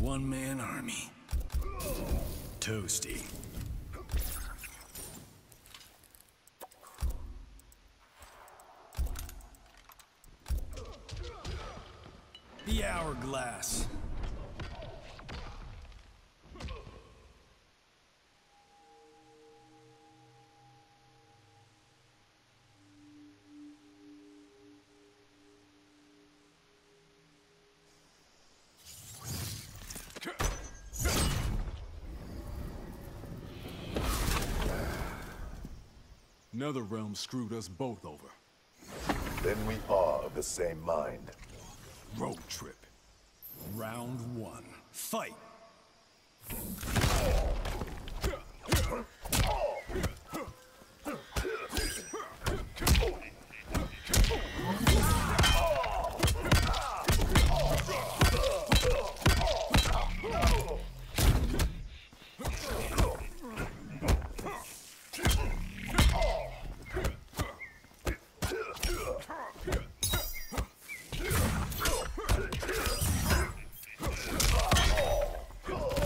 One man army. Toasty. The hourglass. Another realm screwed us both over. Then we are of the same mind. Road trip. Round one. Fight.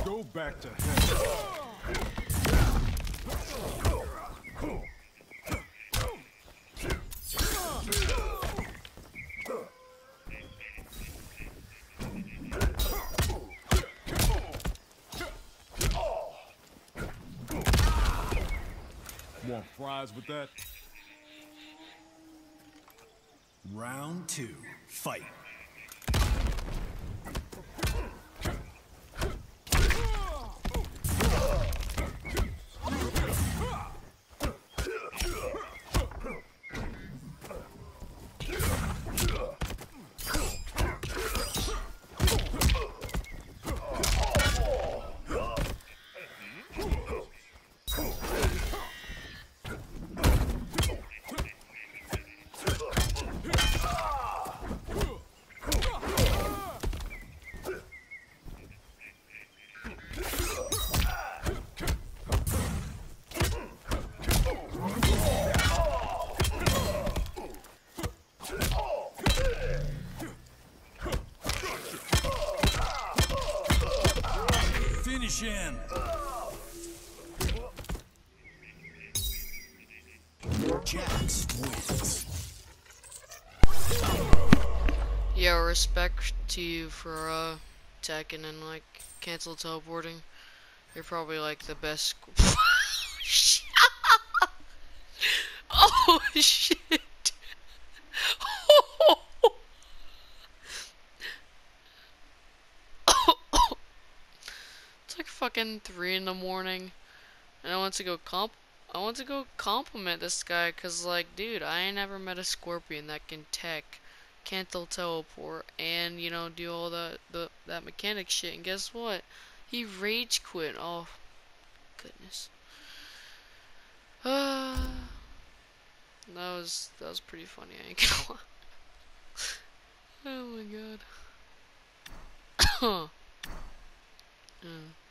Go back to hell. With that? Round two. Fight. Him. Jax wins. Yo, respect to you for uh attacking and like cancel teleporting. You're probably like the best. squ- oh shit! it's like fucking three in the morning, and I want to go comp. I want to go compliment this guy, cause like, dude, I ain't never met a scorpion that can tech cancel teleport and you know do all that the that mechanic shit and guess what he rage quit oh goodness uh, that was that was pretty funny I ain't gonna lie oh my god Hmm.